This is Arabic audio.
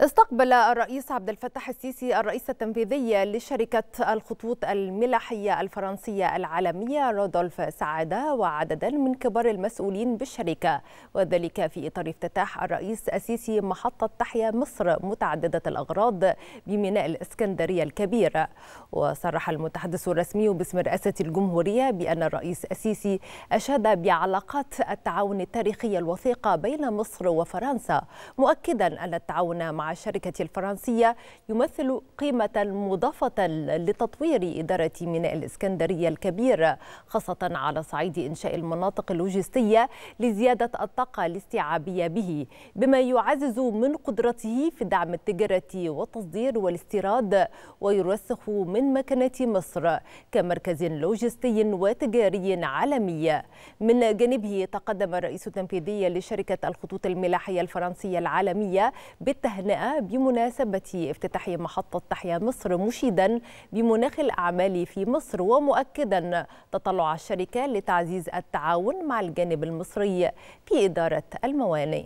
استقبل الرئيس عبد الفتاح السيسي الرئيس التنفيذي لشركة الخطوط الملاحية الفرنسية العالمية رودولف سعادة وعددا من كبار المسؤولين بالشركة. وذلك في إطار افتتاح الرئيس السيسي محطة تحيا مصر متعددة الأغراض بميناء الإسكندرية الكبير. وصرح المتحدث الرسمي باسم رئاسة الجمهورية بأن الرئيس السيسي أشاد بعلاقات التعاون التاريخية الوثيقة بين مصر وفرنسا مؤكدا أن التعاون مع الشركة الفرنسية يمثل قيمة مضافة لتطوير إدارة ميناء الإسكندرية الكبير خاصة على صعيد إنشاء المناطق اللوجستية لزيادة الطاقة الاستيعابية به بما يعزز من قدرته في دعم التجارة والتصدير والاستيراد ويرسخ من مكانة مصر كمركز لوجستي وتجاري عالمي. من جانبه تقدم الرئيس التنفيذي لشركة الخطوط الملاحية الفرنسية العالمية بالتهنئة بمناسبة افتتاح محطة تحيا مصر مشيدا بمناخ الأعمال في مصر ومؤكدا تطلع الشركة لتعزيز التعاون مع الجانب المصري في إدارة الموانئ.